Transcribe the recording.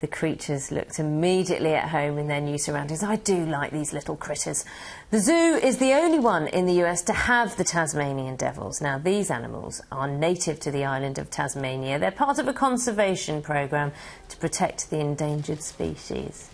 The creatures looked immediately at home in their new surroundings. I do like these little critters. The zoo is the only one in the US to have the Tasmanian devils. Now, these animals are native to the island of Tasmania. They're part of a conservation programme to protect the endangered species.